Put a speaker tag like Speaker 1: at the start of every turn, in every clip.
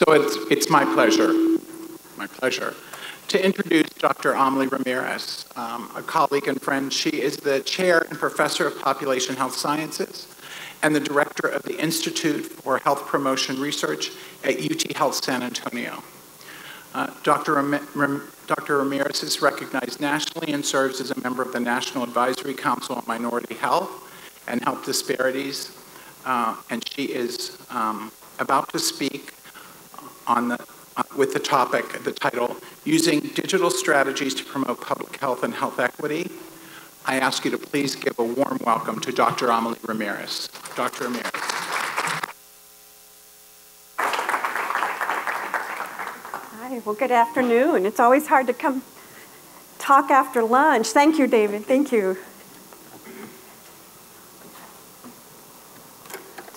Speaker 1: So it's, it's my pleasure, my pleasure, to introduce Dr. Amelie Ramirez, um, a colleague and friend. She is the chair and professor of population health sciences and the director of the Institute for Health Promotion Research at UT Health San Antonio. Uh, Dr. Ram- Ram- Dr. Ramirez is recognized nationally and serves as a member of the National Advisory Council on Minority Health and Health Disparities, uh, and she is um, about to speak on the, uh, with the topic, the title, Using Digital Strategies to Promote Public Health and Health Equity. I ask you to please give a warm welcome to Dr. Amelie Ramirez. Dr. Ramirez.
Speaker 2: Hi, well, good afternoon. It's always hard to come talk after lunch. Thank you, David. Thank you.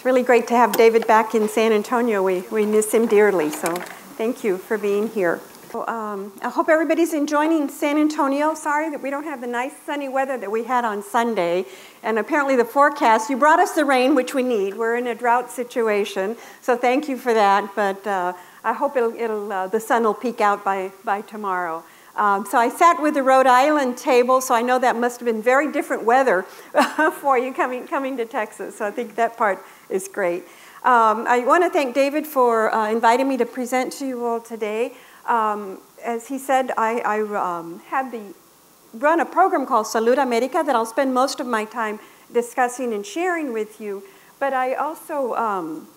Speaker 2: Really great to have David back in San Antonio. We, we miss him dearly, so thank you for being here. Um, I hope everybody's enjoying San Antonio. Sorry that we don't have the nice sunny weather that we had on Sunday. And apparently, the forecast, you brought us the rain, which we need. We're in a drought situation, so thank you for that. But uh, I hope it'll, it'll uh, the sun will peek out by, by tomorrow. Um, so I sat with the Rhode Island table, so I know that must have been very different weather for you coming, coming to Texas. So I think that part is great. Um, I want to thank David for uh, inviting me to present to you all today. Um, as he said, I, I um, have the run a program called Salud America that I'll spend most of my time discussing and sharing with you. But I also um,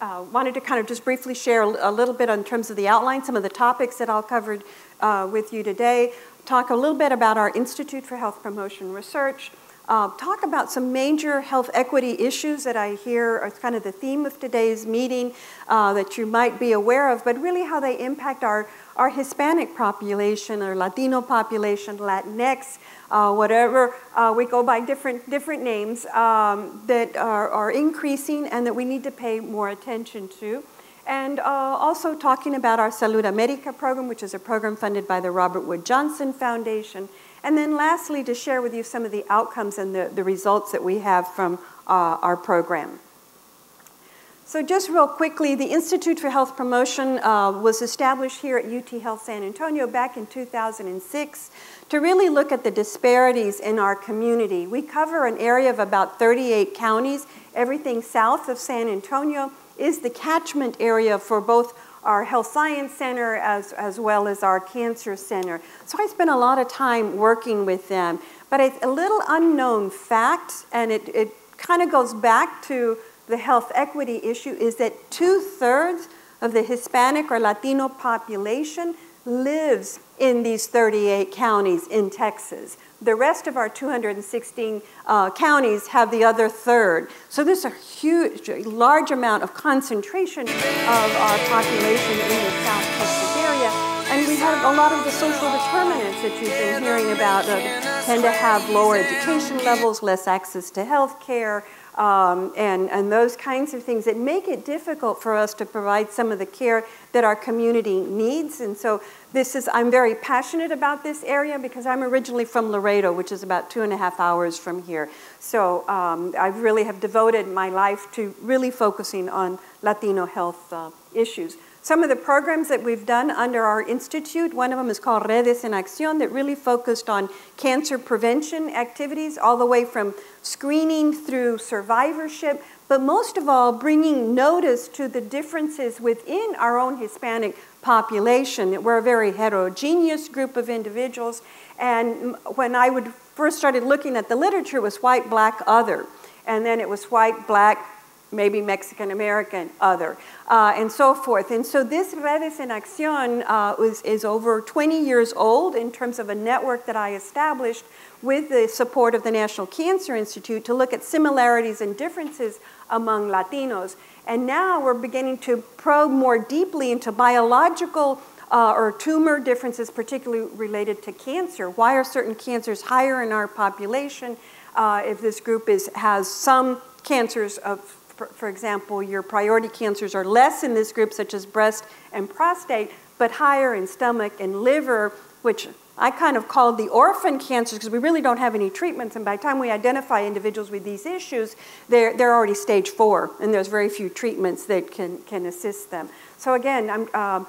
Speaker 2: uh, wanted to kind of just briefly share a, little bit in terms of the outline, some of the topics that I'll cover uh, with you today, talk a little bit about our Institute for Health Promotion Research, uh, talk about some major health equity issues that I hear are kind of the theme of today's meeting uh, that you might be aware of, but really how they impact our, our Hispanic population, our Latino population, Latinx, uh, whatever uh, we go by different, different names um, that are, are increasing and that we need to pay more attention to. And uh, also talking about our Salud America program, which is a program funded by the Robert Wood Johnson Foundation and then lastly, to share with you some of the outcomes and the, the results that we have from uh, our program. So just real quickly, the Institute for Health Promotion uh, was established here at UT Health San Antonio back in 2006 to really look at the disparities in our community. We cover an area of about 38 counties. Everything south of San Antonio is the catchment area for both our health science center as, as well as our cancer center. So I spent a lot of time working with them. But a little unknown fact, and it, it kind of goes back to the health equity issue, is that two thirds of the Hispanic or Latino population lives in these 38 counties in Texas. The rest of our 216 uh, counties have the other third. So there's a huge, large amount of concentration of our population in the South Texas area. And we have a lot of the social determinants that you've been hearing about uh, tend to have lower education levels, less access to health care, um, and, and those kinds of things that make it difficult for us to provide some of the care that our community needs. And so this is, I'm very passionate about this area because I'm originally from Laredo, which is about two and a half hours from here. So um, I really have devoted my life to really focusing on Latino health uh, issues. Some of the programs that we've done under our institute, one of them is called Redes en Acción, that really focused on cancer prevention activities, all the way from screening through survivorship, but most of all, bringing notice to the differences within our own Hispanic population. We're a very heterogeneous group of individuals, and when I would first started looking at the literature, it was white, black, other, and then it was white, black, maybe Mexican American, other, uh, and so forth. And so this Redes en Acción uh, is over 20 years old in terms of a network that I established with the support of the National Cancer Institute to look at similarities and differences among Latinos. And now we're beginning to probe more deeply into biological uh, or tumor differences, particularly related to cancer. Why are certain cancers higher in our population? Uh, if this group is, has some cancers of for, for example, your priority cancers are less in this group, such as breast and prostate, but higher in stomach and liver, which I kind of called the orphan cancers because we really don't have any treatments. And by the time we identify individuals with these issues, they're, they're already stage four, and there's very few treatments that can, can assist them. So again, I'm, uh,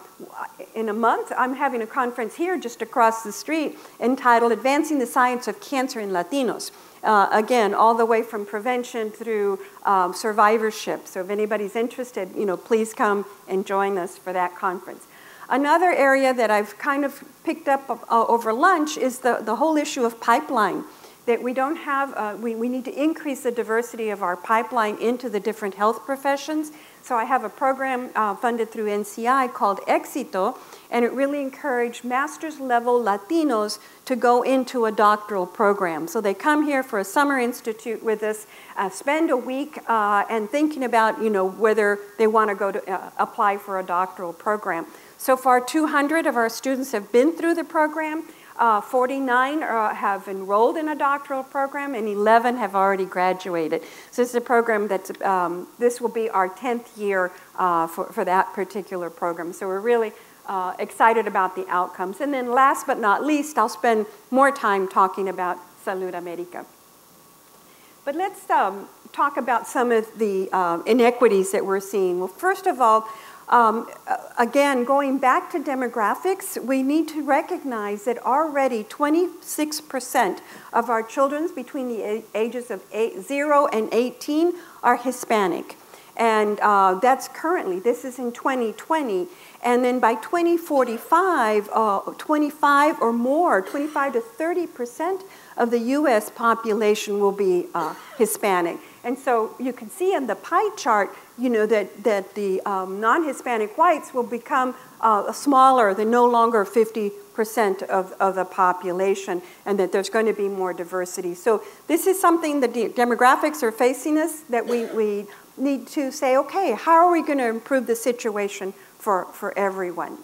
Speaker 2: in a month, I'm having a conference here just across the street entitled Advancing the Science of Cancer in Latinos. Uh, again, all the way from prevention through um, survivorship. So if anybody's interested, you know, please come and join us for that conference. Another area that I've kind of picked up uh, over lunch is the, the whole issue of pipeline. That we don't have, uh, we, we need to increase the diversity of our pipeline into the different health professions. So I have a program uh, funded through NCI called Éxito, and it really encouraged master's level Latinos to go into a doctoral program. So they come here for a summer institute with us, uh, spend a week uh, and thinking about, you know, whether they want to go to uh, apply for a doctoral program. So far, 200 of our students have been through the program. Uh, 49 are, have enrolled in a doctoral program, and 11 have already graduated. So this is a program that's, um, this will be our 10th year uh, for, for that particular program. So we're really uh, excited about the outcomes. And then last but not least, I'll spend more time talking about Salud America. But let's um, talk about some of the uh, inequities that we're seeing. Well, first of all, um, again, going back to demographics, we need to recognize that already 26% of our children between the ages of eight, 0 and 18 are Hispanic. And uh, that's currently, this is in 2020. And then by 2045, uh, 25 or more, 25 to 30% of the US population will be uh, Hispanic. And so you can see in the pie chart, you know, that, that the um, non-Hispanic whites will become uh, smaller, they're no longer 50% of, of the population, and that there's going to be more diversity. So this is something that the demographics are facing us that we, we need to say, okay, how are we going to improve the situation for, for everyone?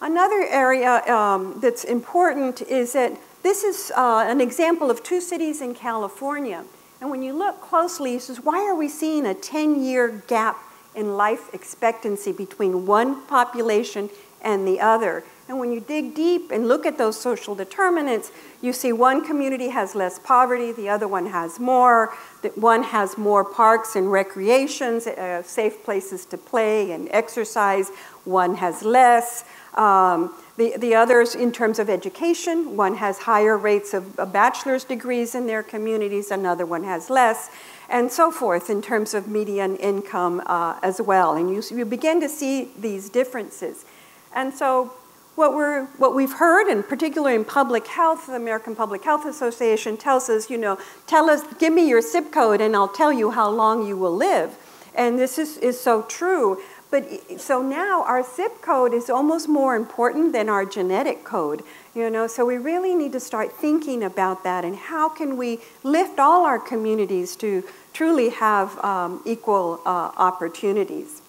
Speaker 2: Another area um, that's important is that this is uh, an example of two cities in California and when you look closely, he says, why are we seeing a 10-year gap in life expectancy between one population and the other? And when you dig deep and look at those social determinants, you see one community has less poverty, the other one has more, that one has more parks and recreations, uh, safe places to play and exercise, one has less. Um, the, the others, in terms of education, one has higher rates of, bachelor's degrees in their communities, another one has less, and so forth in terms of median income uh, as well. And you, you begin to see these differences. And so what, we're, what we've heard, and particularly in public health, the American Public Health Association tells us, you know, tell us, give me your zip code and I'll tell you how long you will live. And this is, is so true. But so now our zip code is almost more important than our genetic code, you know, so we really need to start thinking about that and how can we lift all our communities to truly have um, equal uh, opportunities.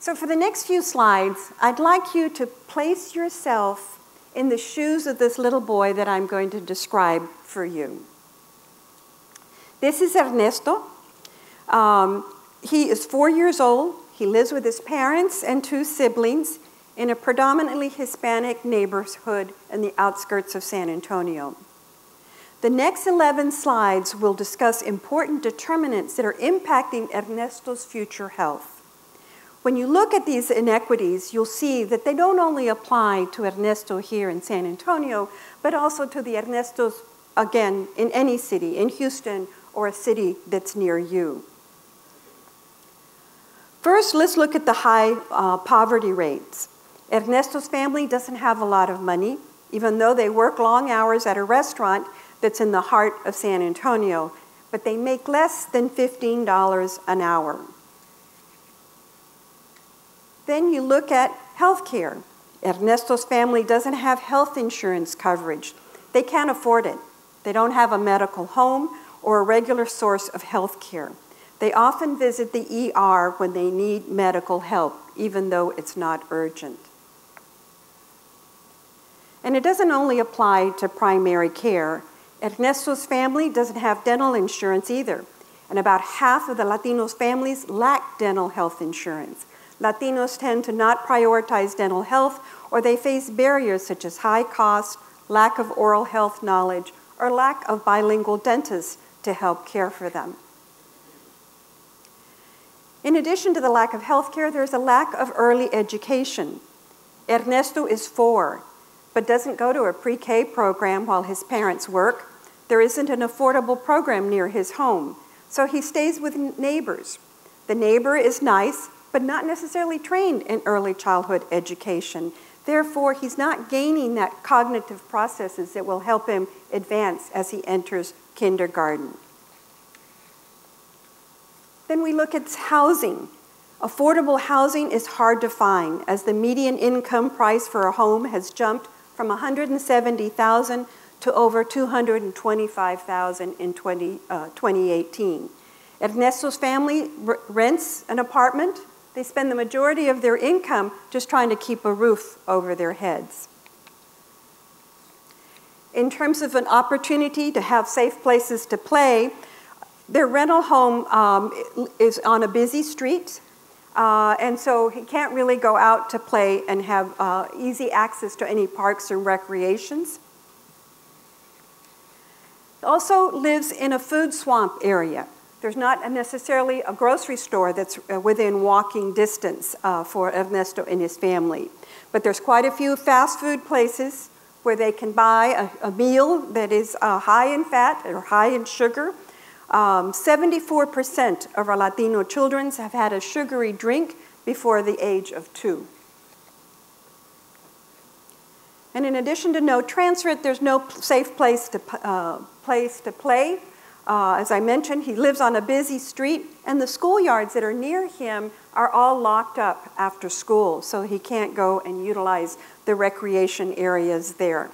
Speaker 2: So for the next few slides, I'd like you to place yourself in the shoes of this little boy that I'm going to describe for you. This is Ernesto. Um, he is four years old. He lives with his parents and two siblings in a predominantly Hispanic neighborhood in the outskirts of San Antonio. The next 11 slides will discuss important determinants that are impacting Ernesto's future health. When you look at these inequities, you'll see that they don't only apply to Ernesto here in San Antonio, but also to the Ernestos, again, in any city, in Houston or a city that's near you. First, let's look at the high uh, poverty rates. Ernesto's family doesn't have a lot of money, even though they work long hours at a restaurant that's in the heart of San Antonio, but they make less than $15 an hour. Then you look at health care. Ernesto's family doesn't have health insurance coverage. They can't afford it. They don't have a medical home or a regular source of health care. They often visit the ER when they need medical help, even though it's not urgent. And it doesn't only apply to primary care. Ernesto's family doesn't have dental insurance either, and about half of the Latinos' families lack dental health insurance. Latinos tend to not prioritize dental health or they face barriers such as high cost, lack of oral health knowledge, or lack of bilingual dentists to help care for them. In addition to the lack of health care, there's a lack of early education. Ernesto is four, but doesn't go to a pre K program while his parents work. There isn't an affordable program near his home, so he stays with neighbors. The neighbor is nice, but not necessarily trained in early childhood education. Therefore, he's not gaining that cognitive processes that will help him advance as he enters kindergarten. Then we look at housing. Affordable housing is hard to find as the median income price for a home has jumped from 170,000 to over 225,000 in 20, uh, 2018. Ernesto's family rents an apartment. They spend the majority of their income just trying to keep a roof over their heads. In terms of an opportunity to have safe places to play, their rental home um, is on a busy street, uh, and so he can't really go out to play and have uh, easy access to any parks or recreations. He also lives in a food swamp area. There's not necessarily a grocery store that's uh, within walking distance uh, for Ernesto and his family. But there's quite a few fast food places where they can buy a, a meal that is uh, high in fat or high in sugar 74% um, of our Latino children have had a sugary drink before the age of two. And in addition to no transfer, there's no safe place to, uh, place to play. Uh, as I mentioned, he lives on a busy street, and the schoolyards that are near him are all locked up after school, so he can't go and utilize the recreation areas there.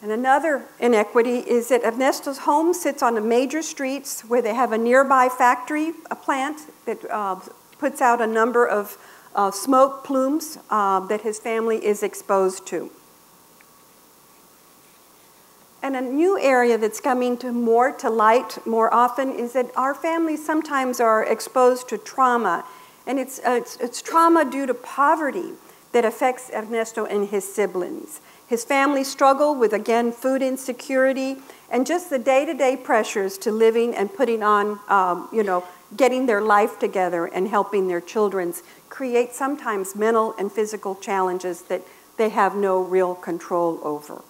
Speaker 2: And another inequity is that Ernesto's home sits on a major streets where they have a nearby factory, a plant that uh, puts out a number of uh, smoke plumes uh, that his family is exposed to. And a new area that's coming to more to light more often is that our families sometimes are exposed to trauma. And it's, uh, it's, it's trauma due to poverty that affects Ernesto and his siblings. His family struggled with, again, food insecurity and just the day to day pressures to living and putting on, um, you know, getting their life together and helping their children create sometimes mental and physical challenges that they have no real control over.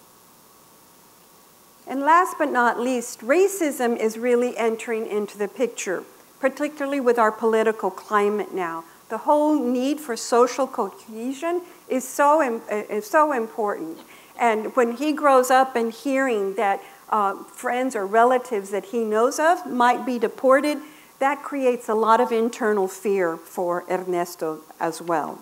Speaker 2: And last but not least, racism is really entering into the picture, particularly with our political climate now. The whole need for social cohesion is so, is so important. And when he grows up and hearing that uh, friends or relatives that he knows of might be deported, that creates a lot of internal fear for Ernesto as well.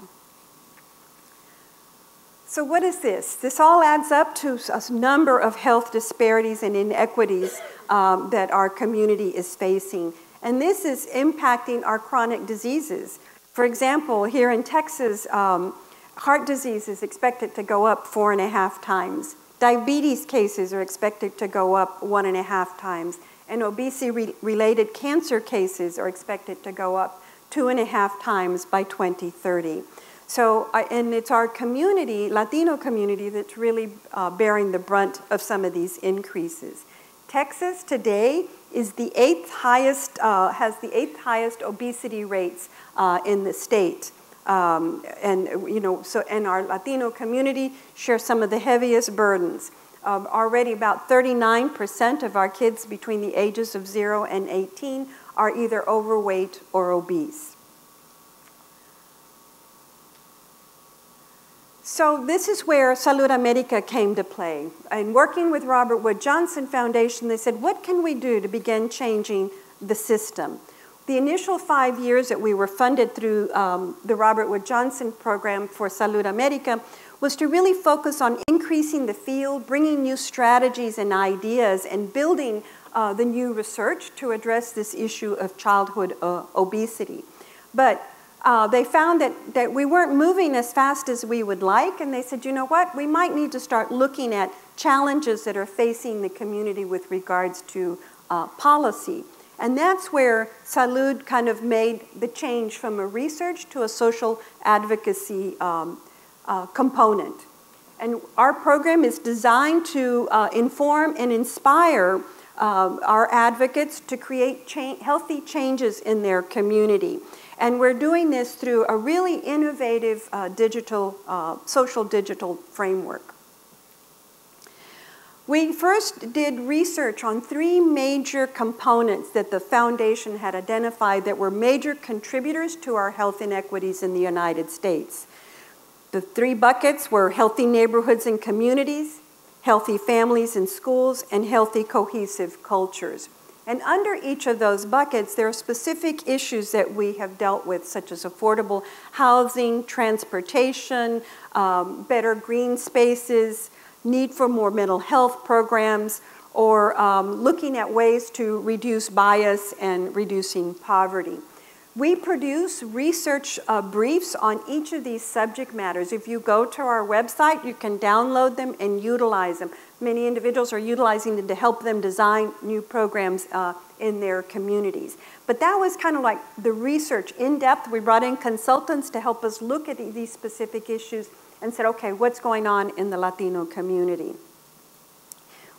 Speaker 2: So, what is this? This all adds up to a number of health disparities and inequities um, that our community is facing. And this is impacting our chronic diseases. For example, here in Texas, um, heart disease is expected to go up four and a half times. Diabetes cases are expected to go up one and a half times. And obesity related cancer cases are expected to go up two and a half times by 2030. So, and it's our community, Latino community, that's really uh, bearing the brunt of some of these increases. Texas today is the eighth highest, uh, has the eighth highest obesity rates uh, in the state. Um, and you know, so and our Latino community share some of the heaviest burdens. Um, already, about 39% of our kids between the ages of 0 and 18 are either overweight or obese. So this is where Salud America came to play. And working with Robert Wood Johnson Foundation, they said, what can we do to begin changing the system? The initial five years that we were funded through um, the Robert Wood Johnson program for Salud America was to really focus on increasing the field, bringing new strategies and ideas, and building uh, the new research to address this issue of childhood uh, obesity. But uh, they found that, that we weren't moving as fast as we would like, and they said, you know what, we might need to start looking at challenges that are facing the community with regards to uh, policy. And that's where Salud kind of made the change from a research to a social advocacy um, uh, component. And our program is designed to uh, inform and inspire uh, our advocates to create cha healthy changes in their community. And we're doing this through a really innovative uh, digital, uh, social digital framework. We first did research on three major components that the foundation had identified that were major contributors to our health inequities in the United States. The three buckets were healthy neighborhoods and communities, healthy families and schools, and healthy cohesive cultures. And under each of those buckets, there are specific issues that we have dealt with, such as affordable housing, transportation, um, better green spaces, need for more mental health programs, or um, looking at ways to reduce bias and reducing poverty. We produce research uh, briefs on each of these subject matters. If you go to our website, you can download them and utilize them. Many individuals are utilizing them to help them design new programs uh, in their communities. But that was kind of like the research in depth. We brought in consultants to help us look at these specific issues and said, okay, what's going on in the Latino community?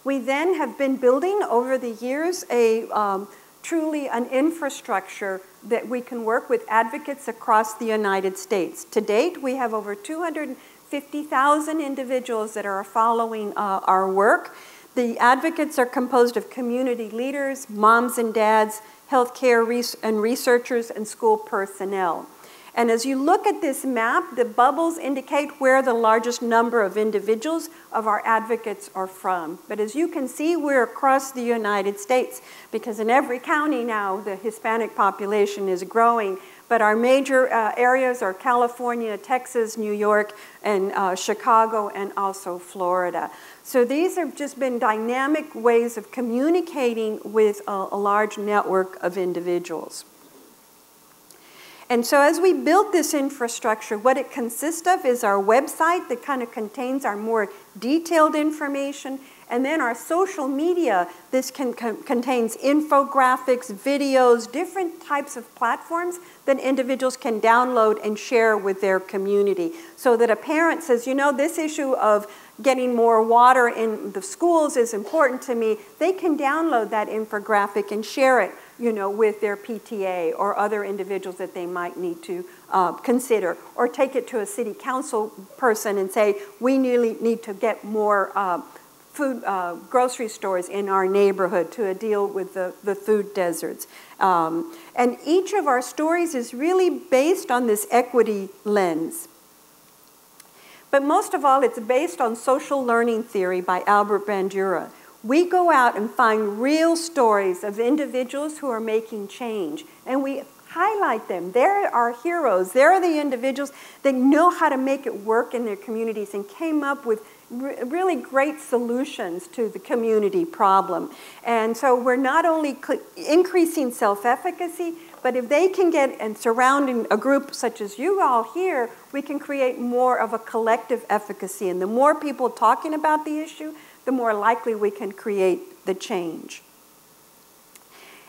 Speaker 2: We then have been building over the years a um, truly an infrastructure that we can work with advocates across the United States. To date, we have over 250,000 individuals that are following uh, our work. The advocates are composed of community leaders, moms and dads, healthcare res and researchers, and school personnel. And as you look at this map, the bubbles indicate where the largest number of individuals of our advocates are from. But as you can see, we're across the United States because in every county now, the Hispanic population is growing. But our major uh, areas are California, Texas, New York, and uh, Chicago, and also Florida. So these have just been dynamic ways of communicating with a, a large network of individuals. And so as we built this infrastructure, what it consists of is our website that kind of contains our more detailed information, and then our social media, this can, contains infographics, videos, different types of platforms that individuals can download and share with their community. So that a parent says, you know, this issue of getting more water in the schools is important to me, they can download that infographic and share it you know, with their PTA or other individuals that they might need to uh, consider, or take it to a city council person and say, we really need to get more uh, food, uh, grocery stores in our neighborhood to deal with the, the food deserts. Um, and each of our stories is really based on this equity lens. But most of all, it's based on social learning theory by Albert Bandura. We go out and find real stories of individuals who are making change, and we highlight them. They're our heroes. They're the individuals that know how to make it work in their communities and came up with re really great solutions to the community problem. And so we're not only increasing self-efficacy, but if they can get and surrounding a group such as you all here, we can create more of a collective efficacy. And the more people talking about the issue, the more likely we can create the change.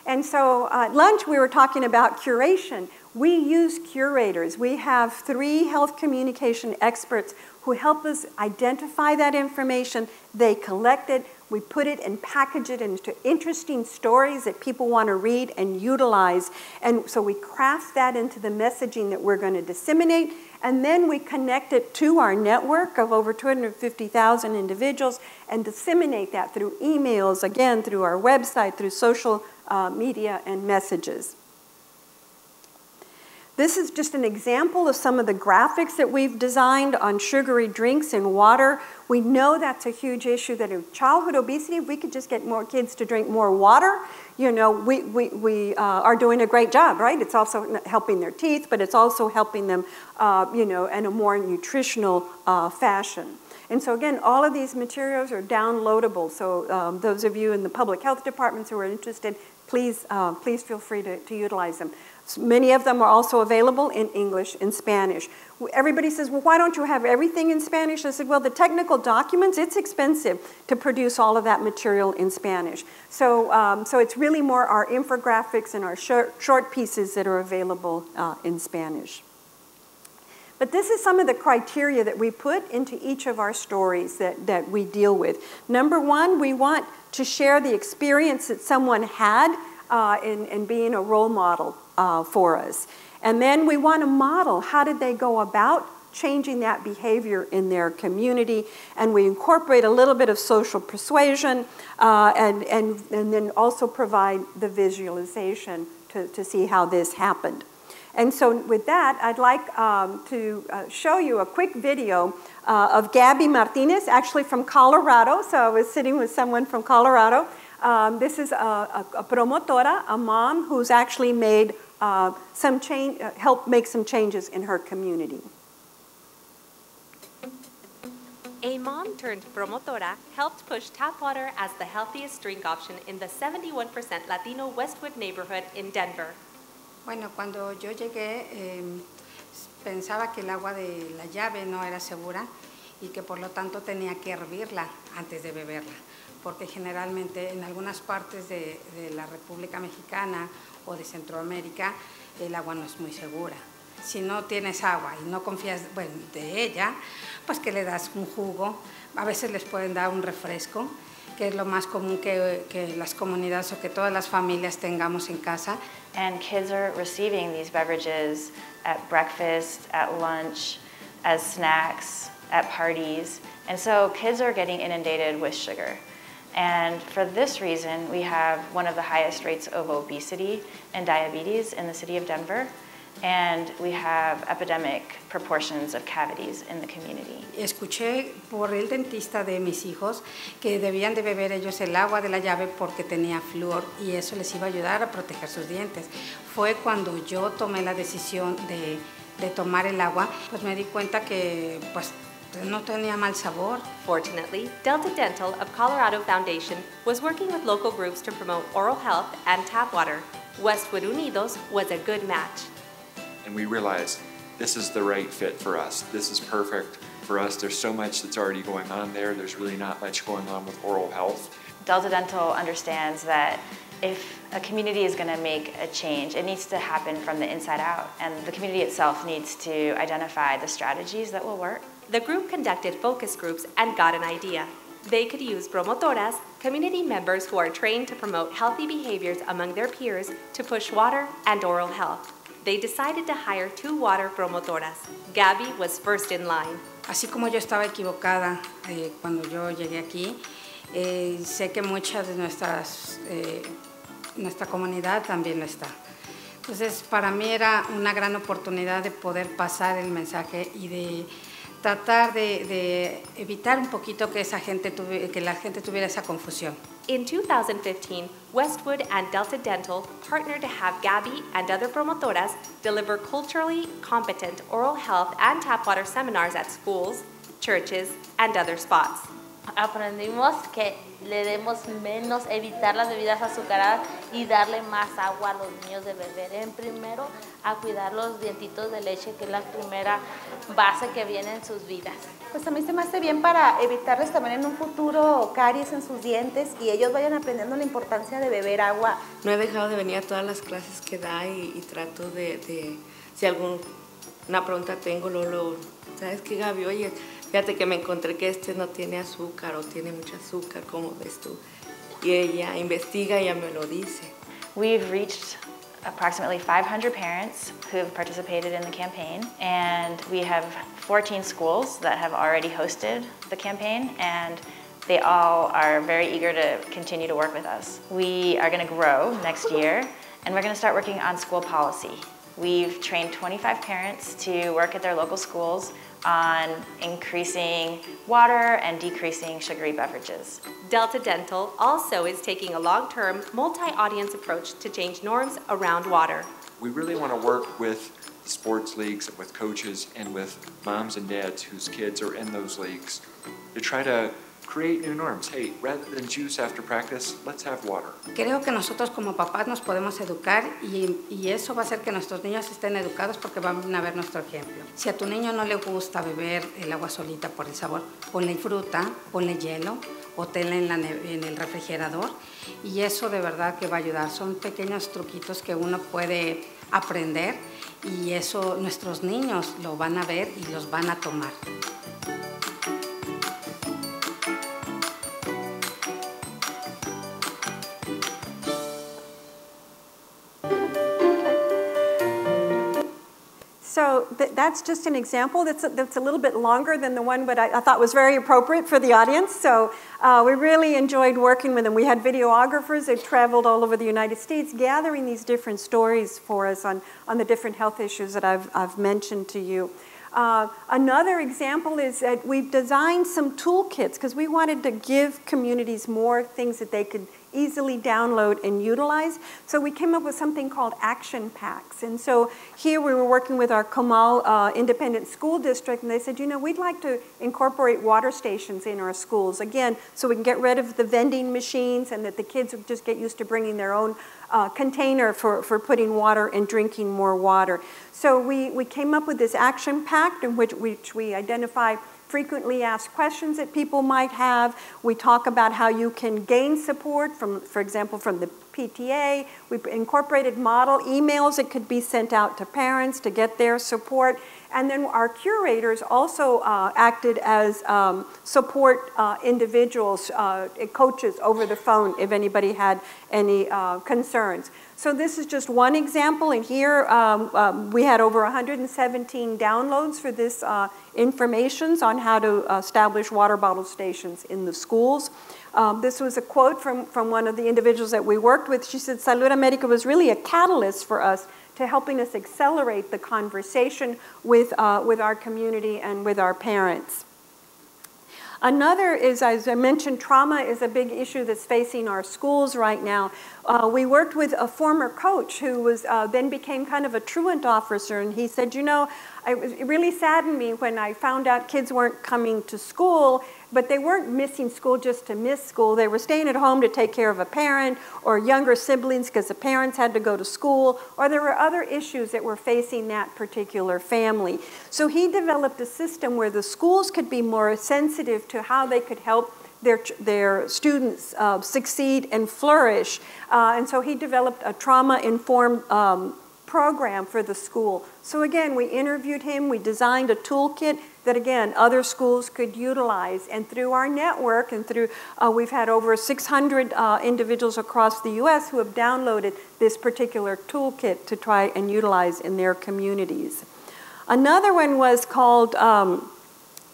Speaker 2: And so at lunch, we were talking about curation. We use curators. We have three health communication experts who help us identify that information. They collect it, we put it and package it into interesting stories that people want to read and utilize. And so we craft that into the messaging that we're going to disseminate and then we connect it to our network of over 250,000 individuals and disseminate that through emails, again, through our website, through social uh, media and messages. This is just an example of some of the graphics that we've designed on sugary drinks and water. We know that's a huge issue that in childhood obesity, if we could just get more kids to drink more water, you know, we, we, we uh, are doing a great job, right? It's also helping their teeth, but it's also helping them, uh, you know, in a more nutritional uh, fashion. And so again, all of these materials are downloadable. So um, those of you in the public health departments who are interested, please, uh, please feel free to, to utilize them. Many of them are also available in English and Spanish. Everybody says, well, why don't you have everything in Spanish? I said, well, the technical documents, it's expensive to produce all of that material in Spanish. So, um, so it's really more our infographics and our short, short pieces that are available uh, in Spanish. But this is some of the criteria that we put into each of our stories that, that we deal with. Number one, we want to share the experience that someone had uh, in, in being a role model uh, for us. And then we want to model how did they go about changing that behavior in their community. And we incorporate a little bit of social persuasion uh, and, and, and then also provide the visualization to, to see how this happened. And so with that, I'd like um, to uh, show you a quick video uh, of Gabby Martinez, actually from Colorado. So I was sitting with someone from Colorado. Um, this is a, a, a, promotora, a mom who's actually made uh, some change, uh, helped make some changes in her community.
Speaker 3: A mom turned promotora helped push tap water as the healthiest drink option in the 71% Latino Westwood neighborhood in Denver.
Speaker 4: Bueno, cuando yo llegué eh, pensaba que el agua de la llave no era segura y que por lo tanto tenía que hervirla antes de beberla. porque generalmente en algunas partes de, de, la República Mexicana o de Centroamérica el agua no es muy segura. Si no tienes agua y no confías bueno, de ella, pues que le das un jugo, a veces les pueden dar un refresco, que es lo más común que, que las comunidades o que todas las familias tengamos en casa.
Speaker 5: And kids are receiving these beverages at breakfast, at lunch, as snacks, at parties. And so kids are getting inundated with sugar. And for this reason, we have one of the highest rates of obesity and diabetes in the city of Denver. And we have epidemic proportions of cavities in the community.
Speaker 4: Escuché por el dentista de mis hijos que debían de beber ellos el agua de la llave porque tenía flúor y eso les iba a ayudar a proteger sus dientes. Fue cuando yo tomé la decisión de, de tomar el agua, pues me di cuenta que pues no tenía mal sabor.
Speaker 3: Fortunately, Delta Dental of Colorado Foundation was working with local groups to promote oral health and tap water. Westwood Unidos was a good match.
Speaker 6: And we realized this is the right fit for us. This is perfect for us. There's so much that's already going on there. There's really not much going on with oral health.
Speaker 5: Delta Dental understands that if a community is going to make a change, it needs to happen from the inside out. And the community itself needs to identify the strategies that will work
Speaker 3: the group conducted focus groups and got an idea. They could use promotoras, community members who are trained to promote healthy behaviors among their peers to push water and oral health. They decided to hire two water promotoras. Gabby was first in line.
Speaker 4: Así como yo estaba equivocada eh, cuando yo llegué aquí, eh, sé que muchas de nuestras, eh, nuestra comunidad también lo está. Entonces, para mí era una gran oportunidad de poder pasar el mensaje y de tratar de, de, evitar un poquito que, esa gente tuve, que la gente tuviera esa confusión.
Speaker 3: In 2015, Westwood and Delta Dental partnered to have Gabby and other promotoras deliver culturally competent oral health and tap water seminars at schools, churches, and other spots.
Speaker 7: Aprendimos que le demos menos, evitar las bebidas azucaradas y darle más agua a los niños de beber. En primero, a cuidar los dientitos de leche, que es la primera base que viene en sus vidas.
Speaker 8: Pues a mí se me hace bien para evitarles también en un futuro caries en sus dientes y ellos vayan aprendiendo la importancia de beber agua.
Speaker 9: No he dejado de venir a todas las clases que da y, trato de, de, si alguna pregunta tengo, lo, lo, ¿sabes qué, Gaby? Oye, Fíjate que me encontré que este no tiene azúcar o tiene mucho azúcar, ¿cómo ves tú? Y ella investiga y ella me lo dice.
Speaker 5: We've reached approximately 500 parents who have participated in the campaign, and we have 14 schools that have already hosted the campaign, and they all are very eager to continue to work with us. We are going to grow next year, and we're going to start working on school policy. We've trained 25 parents to work at their local schools on increasing water and decreasing sugary beverages.
Speaker 3: Delta Dental also is taking a long-term, multi-audience approach to change norms around water.
Speaker 6: We really want to work with sports leagues, with coaches, and with moms and dads whose kids are in those leagues to try to create new norms. Hey, rather than juice after practice, let's have water.
Speaker 4: Creo que nosotros como papás nos podemos educar y, eso va a hacer que nuestros niños estén educados porque van a ver nuestro ejemplo. Si a tu niño no le gusta beber el agua solita por el sabor, ponle fruta, ponle hielo o tenla en, en el refrigerador y eso de verdad que va a ayudar. Son pequeños truquitos que uno puede aprender y eso nuestros niños lo van a ver y los van a tomar.
Speaker 2: So th- that's just an example that's a, that's a little bit longer than the one, but I, I thought was very appropriate for the audience. So uh, we really enjoyed working with them. We had videographers that traveled all over the United States gathering these different stories for us on, on the different health issues that I've, I've mentioned to you. Uh, another example is that we've designed some toolkits because we wanted to give communities more things that they could easily download and utilize. So we came up with something called action packs. And so here we were working with our Comal uh, Independent School District, and they said, you know, we'd like to incorporate water stations in our schools, again, so we can get rid of the vending machines and that the kids would just get used to bringing their own uh, container for, for putting water and drinking more water. So we, we came up with this action pack in which, which we identify frequently asked questions that people might have. We talk about how you can gain support from, for example, from the PTA. We incorporated model emails that could be sent out to parents to get their support. And then our curators also uh, acted as um, support uh, individuals, uh, coaches over the phone if anybody had any uh, concerns. So this is just one example, and here um, um, we had over 117 downloads for this uh, information on how to establish water bottle stations in the schools. Um, this was a quote from, from one of the individuals that we worked with. She said, Salud America was really a catalyst for us to helping us accelerate the conversation with, uh, with our community and with our parents. Another is, as I mentioned, trauma is a big issue that's facing our schools right now. Uh, we worked with a former coach who was uh, then became kind of a truant officer, and he said, you know, I, it really saddened me when I found out kids weren't coming to school, but they weren't missing school just to miss school. They were staying at home to take care of a parent or younger siblings because the parents had to go to school, or there were other issues that were facing that particular family. So he developed a system where the schools could be more sensitive to how they could help their, their students uh, succeed and flourish. Uh, and so he developed a trauma-informed um, program for the school. So again, we interviewed him, we designed a toolkit that again, other schools could utilize. And through our network and through, uh, we've had over 600 uh, individuals across the US who have downloaded this particular toolkit to try and utilize in their communities. Another one was called um,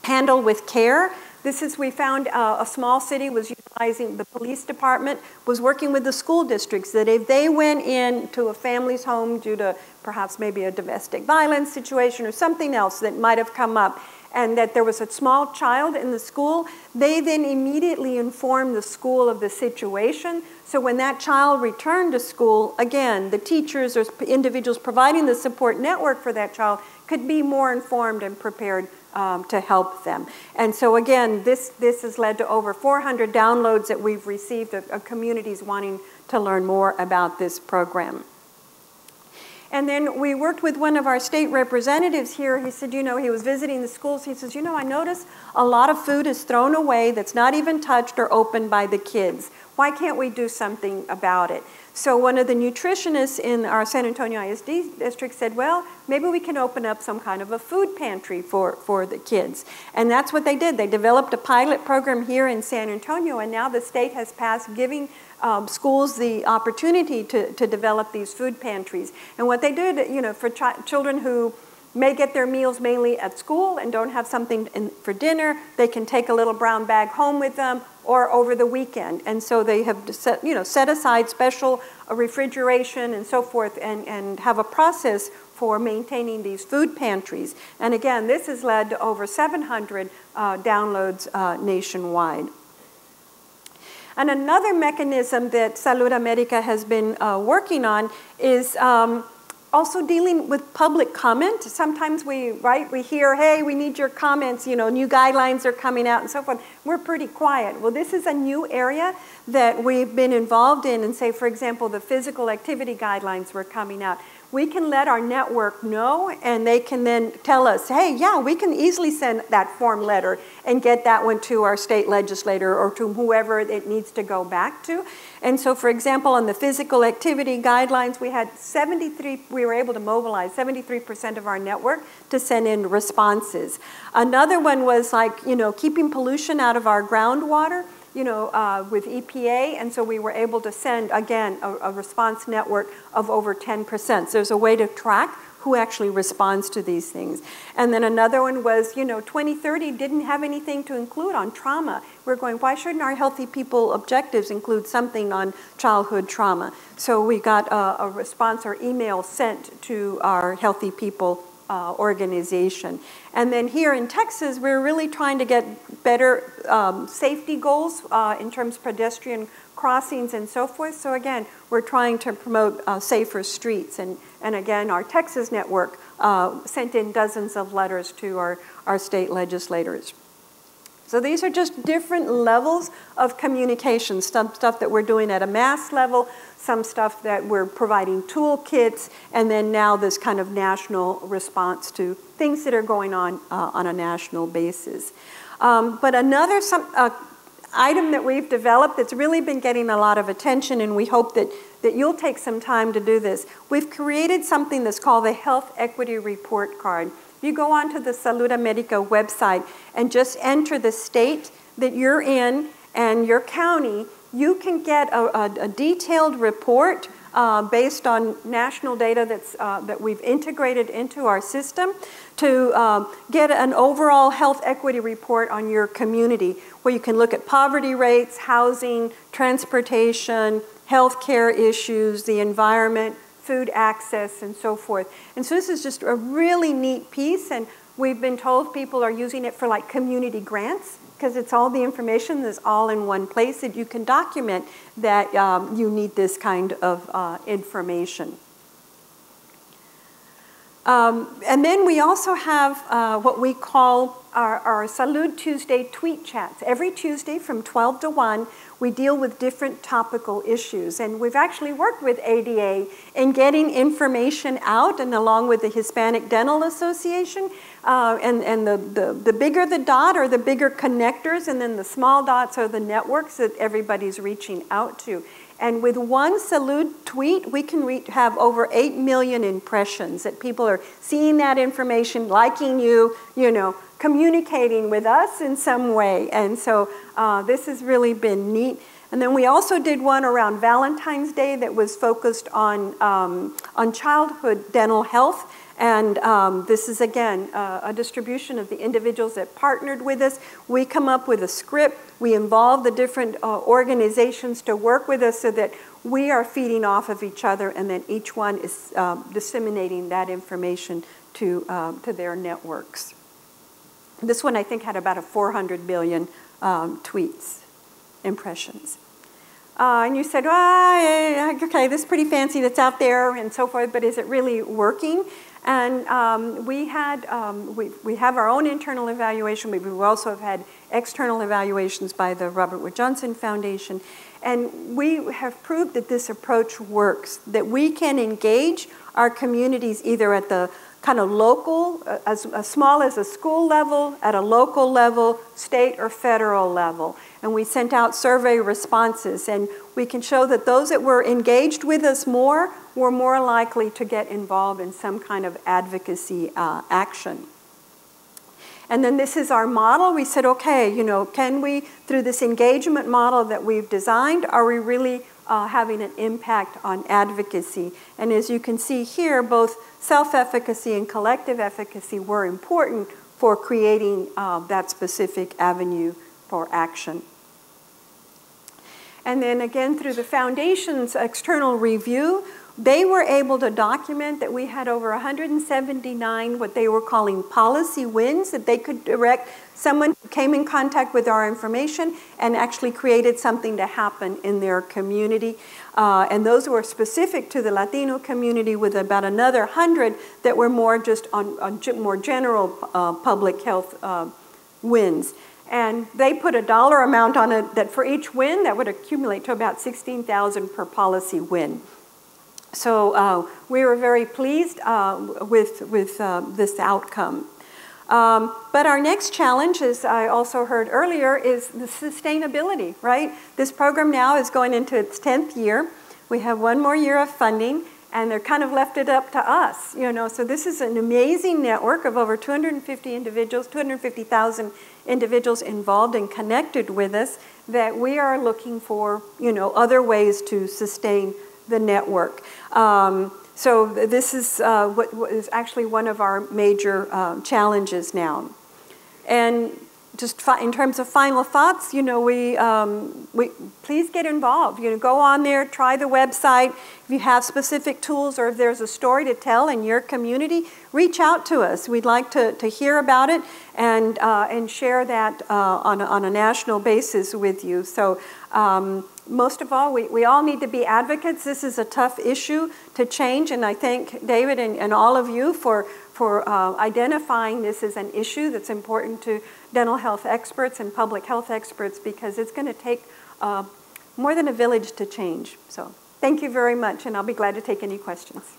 Speaker 2: Handle with Care. This is, we found uh, a small city was utilizing, the police department was working with the school districts that if they went in to a family's home due to perhaps maybe a domestic violence situation or something else that might have come up, and that there was a small child in the school, they then immediately informed the school of the situation. So when that child returned to school, again, the teachers or individuals providing the support network for that child could be more informed and prepared um, to help them. And so again, this, this has led to over 400 downloads that we've received of, of communities wanting to learn more about this program. And then we worked with one of our state representatives here. He said, you know, he was visiting the schools. He says, you know, I notice a lot of food is thrown away that's not even touched or opened by the kids. Why can't we do something about it? So one of the nutritionists in our San Antonio ISD district said, well, maybe we can open up some kind of a food pantry for, for the kids. And that's what they did. They developed a pilot program here in San Antonio, and now the state has passed giving um, schools the opportunity to, to develop these food pantries. And what they did, you know, for ch- children who may get their meals mainly at school and don't have something in, for dinner, they can take a little brown bag home with them or over the weekend. And so they have set, you know, set aside special uh, refrigeration and so forth and, and have a process for maintaining these food pantries. And again, this has led to over 700 uh, downloads uh, nationwide. And another mechanism that Salud America has been uh, working on is um, also dealing with public comment. Sometimes we, right, we hear, hey, we need your comments, you know, new guidelines are coming out and so forth. We're pretty quiet. Well, this is a new area that we've been involved in and say, for example, the physical activity guidelines were coming out we can let our network know and they can then tell us, hey, yeah, we can easily send that form letter and get that one to our state legislator or to whoever it needs to go back to. And so, for example, on the physical activity guidelines, we had 73, we were able to mobilize 73% of our network to send in responses. Another one was like, you know, keeping pollution out of our groundwater you know, uh, with EPA, and so we were able to send, again, a, a response network of over 10%. So there's a way to track who actually responds to these things. And then another one was, you know, 2030 didn't have anything to include on trauma. We're going, why shouldn't our healthy people objectives include something on childhood trauma? So we got a, a response or email sent to our healthy people uh, organization. And then here in Texas, we're really trying to get better um, safety goals uh, in terms of pedestrian crossings and so forth. So again, we're trying to promote uh, safer streets. And, and again, our Texas network uh, sent in dozens of letters to our, our state legislators. So these are just different levels of communication, some stuff that we're doing at a mass level, some stuff that we're providing toolkits, and then now this kind of national response to things that are going on uh, on a national basis. Um, but another some, uh, item that we've developed that's really been getting a lot of attention, and we hope that, that you'll take some time to do this. We've created something that's called the Health Equity Report Card. You go onto the Salud America website and just enter the state that you're in and your county, you can get a, a, a detailed report uh, based on national data that's, uh, that we've integrated into our system to uh, get an overall health equity report on your community where you can look at poverty rates, housing, transportation, healthcare issues, the environment, food access, and so forth. And so this is just a really neat piece, and we've been told people are using it for like community grants because it's all the information that's all in one place that you can document that um, you need this kind of uh, information. Um, and then we also have uh, what we call our, our Salud Tuesday tweet chats. Every Tuesday from 12 to 1, we deal with different topical issues. And we've actually worked with ADA in getting information out, and along with the Hispanic Dental Association. Uh, and and the, the, the bigger the dot are the bigger connectors, and then the small dots are the networks that everybody's reaching out to. And with one Salud tweet, we can re- have over 8 million impressions that people are seeing that information, liking you, you know, communicating with us in some way. And so uh, this has really been neat. And then we also did one around Valentine's Day that was focused on, um, on childhood dental health. And um, this is, again, uh, a distribution of the individuals that partnered with us. We come up with a script. We involve the different uh, organizations to work with us so that we are feeding off of each other and then each one is uh, disseminating that information to, uh, to their networks. This one, I think, had about a 400 billion um, tweets, impressions. Uh, and you said, well, okay, this is pretty fancy that's out there and so forth, but is it really working? And um, we had, um, we, we have our own internal evaluation, but we also have had external evaluations by the Robert Wood Johnson Foundation. And we have proved that this approach works, that we can engage our communities either at the kind of local, uh, as, as small as a school level, at a local level, state or federal level. And we sent out survey responses, and we can show that those that were engaged with us more were more likely to get involved in some kind of advocacy uh, action. And then this is our model. We said, okay, you know, can we, through this engagement model that we've designed, are we really uh, having an impact on advocacy. And as you can see here, both self-efficacy and collective efficacy were important for creating uh, that specific avenue for action. And then again, through the foundation's external review, they were able to document that we had over 179 what they were calling policy wins that they could direct someone who came in contact with our information and actually created something to happen in their community. Uh, and those were specific to the Latino community with about another 100 that were more just on, on more general uh, public health uh, wins. And they put a dollar amount on it that for each win, that would accumulate to about 16,000 per policy win. So uh, we were very pleased uh, with, with uh, this outcome. Um, but our next challenge, as I also heard earlier, is the sustainability, right? This program now is going into its 10th year. We have one more year of funding, and they're kind of left it up to us, you know. So this is an amazing network of over 250 individuals, 250,000 individuals involved and connected with us that we are looking for, you know, other ways to sustain the network. Um, so this is uh, what, what is actually one of our major uh, challenges now. And just in terms of final thoughts, you know, we, um, we please get involved. You know, go on there, try the website. If you have specific tools or if there's a story to tell in your community, reach out to us. We'd like to, to hear about it and, uh, and share that uh, on, a, on a national basis with you. So um, most of all, we, we all need to be advocates. This is a tough issue to change, and I thank David and, and all of you for, for uh, identifying this as an issue that's important to dental health experts and public health experts because it's going to take uh, more than a village to change. So thank you very much, and I'll be glad to take any questions.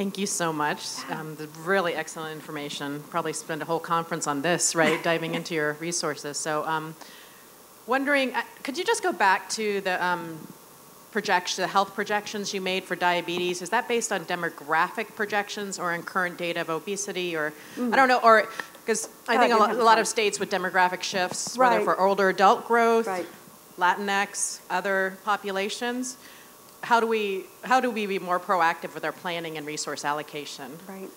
Speaker 10: Thank you so much. Um, the really excellent information. Probably spend a whole conference on this, right? Diving into your resources. So, um, wondering, uh, could you just go back to the um, projection, the health projections you made for diabetes? Is that based on demographic projections or in current data of obesity, or mm. I don't know, or because I think a lot of states with demographic shifts, right. whether for older adult growth, right. Latinx, other populations how do we how do we be more proactive with our planning and resource allocation?
Speaker 2: Right.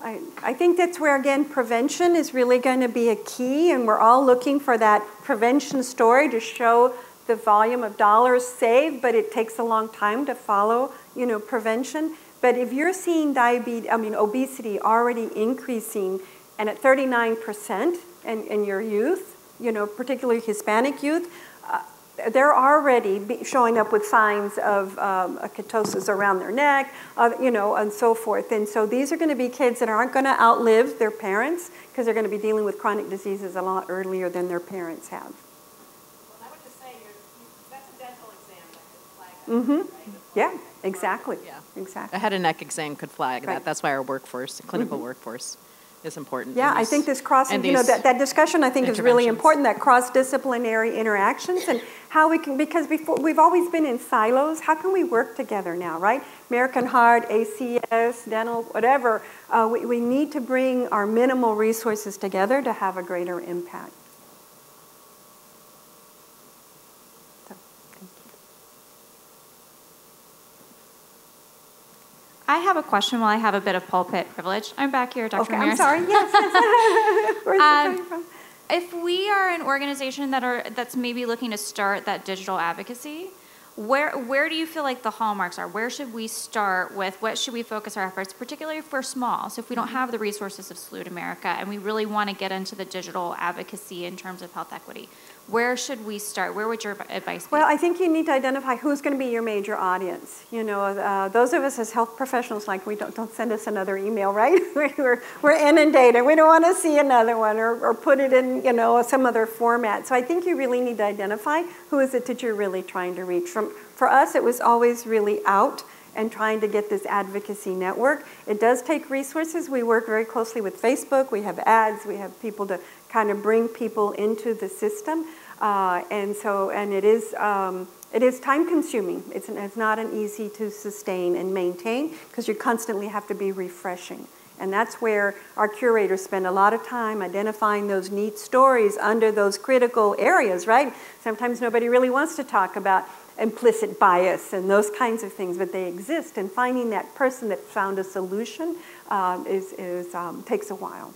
Speaker 2: I, I think that's where again prevention is really going to be a key and we're all looking for that prevention story to show the volume of dollars saved but it takes a long time to follow you know prevention but if you're seeing diabetes i mean obesity already increasing and at 39% in, in your youth you know particularly hispanic youth uh, they're already showing up with signs of um, acanthosis around their neck, uh, you know, and so forth. And so these are going to be kids that aren't going to outlive their parents because they're going to be dealing with chronic diseases a lot earlier than their parents have. Well,
Speaker 10: I would just say that's a dental exam that
Speaker 2: could flag mm-hmm. Right? Yeah, exactly. Yeah, exactly.
Speaker 10: A head and neck exam could flag right. that. That's why our workforce, clinical mm-hmm. workforce is important.
Speaker 2: Yeah, I think this cross, and you know, that, that discussion I think is really important, that cross-disciplinary interactions and how we can, because before, we've always been in silos, how can we work together now, right? American Heart, ACS, dental, whatever, uh, we, we need to bring our minimal resources together to have a greater impact.
Speaker 11: I have a question while I have a bit of pulpit privilege. I'm back here, Dr.
Speaker 2: Okay,
Speaker 11: Ramirez.
Speaker 2: I'm sorry. Yes. Where's um, coming from?
Speaker 11: If we are an organization that are that's maybe looking to start that digital advocacy, where where do you feel like the hallmarks are? Where should we start with? What should we focus our efforts, particularly if we're small? So if we don't have the resources of Salud America and we really want to get into the digital advocacy in terms of health equity, where should we start? Where would your advice be?
Speaker 2: Well, I think you need to identify who's going to be your major audience. You know, uh, those of us as health professionals, like we don't, don't send us another email, right? we're, we're inundated. We don't want to see another one or, or put it in, you know, some other format. So I think you really need to identify who is it that you're really trying to reach. From, for us, it was always really out and trying to get this advocacy network. It does take resources. We work very closely with Facebook. We have ads. We have people to kind of bring people into the system. Uh, and so, and it is, um, it is time consuming. It's, it's not an easy to sustain and maintain because you constantly have to be refreshing And that's where our curators spend a lot of time identifying those neat stories under those critical areas, right? Sometimes nobody really wants to talk about implicit bias and those kinds of things, but they exist. And finding that person that found a solution uh, is, is, um, takes a while.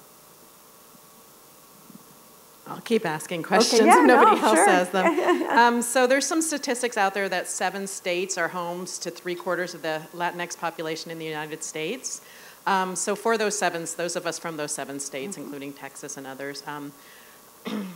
Speaker 10: I'll keep asking questions
Speaker 2: yeah,
Speaker 10: if nobody
Speaker 2: no,
Speaker 10: else
Speaker 2: sure.
Speaker 10: has them. um, so there's some statistics out there that seven states are homes to three quarters of the Latinx population in the United States. Um, so for those seven, those of us from those seven states,
Speaker 2: Mm-hmm.
Speaker 10: including Texas and others, um,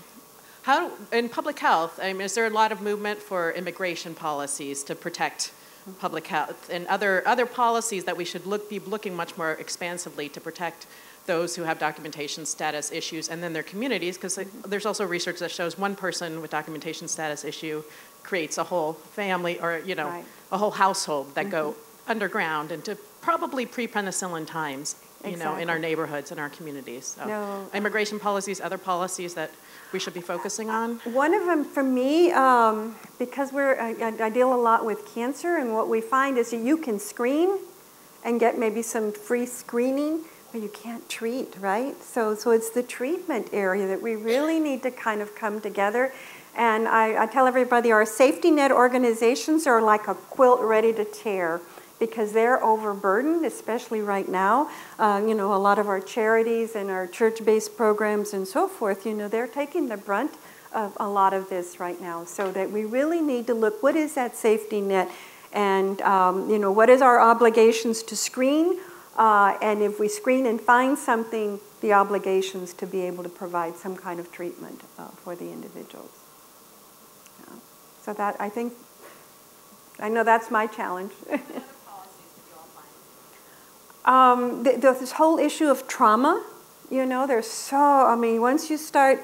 Speaker 10: how in public health, I mean, is there a lot of movement for immigration policies to protect public health and other other policies that we should look be looking much more expansively to protect those who have documentation status issues and then their communities because mm-hmm. there's also research that shows one person with documentation status issue creates a whole family or you know
Speaker 2: Right.
Speaker 10: a whole household that go mm-hmm. underground into probably pre-penicillin times you know in our neighborhoods and our communities so
Speaker 2: No.
Speaker 10: immigration policies other policies that we should be focusing on
Speaker 2: One of them for me, um, because we're, I, I- deal a lot with cancer, and what we find is that you can screen and get maybe some free screening, but you can't treat, right? So, so it's the treatment area that we really need to kind of come together. And I, I tell everybody our safety net organizations are like a quilt ready to tear because they're overburdened, especially right now. Uh, you know, a lot of our charities and our church-based programs and so forth, you know, they're taking the brunt of a lot of this right now. So that we really need to look, what is that safety net? And, um, you know, what is our obligations to screen? Uh, and if we screen and find something, the obligations to be able to provide some kind of treatment uh, for the individuals. Yeah. So that, I think, I know that's my challenge. Um, th- th- this whole issue of trauma, you know, there's so, I mean, once you start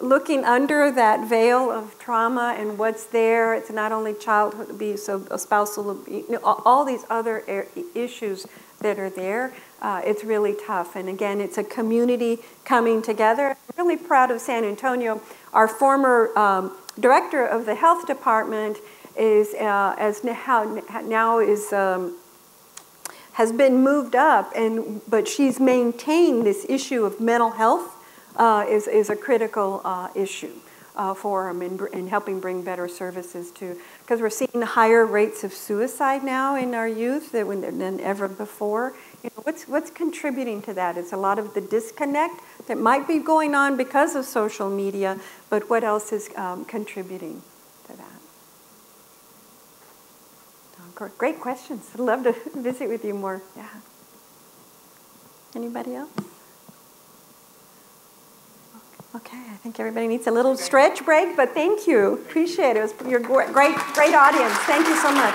Speaker 2: looking under that veil of trauma and what's there, it's not only childhood abuse, so spousal abuse, you know, all, these other issues that are there, uh, it's really tough. And again, it's a community coming together. I'm really proud of San Antonio. Our former um, director of the health department is, uh, as now, now is, um, has been moved up, and but she's maintained this issue of mental health uh, is is a critical uh, issue uh, for them in, in helping bring better services to because we're seeing higher rates of suicide now in our youth than, than ever before. You know, what's what's contributing to that? It's a lot of the disconnect that might be going on because of social media, but what else is um, contributing to that? Oh, gr- Great questions. I'd love to visit with you more. Yeah. Anybody else? Okay, I think everybody needs a little stretch break, but thank you. Appreciate it. It was your great, great audience. Thank you so much.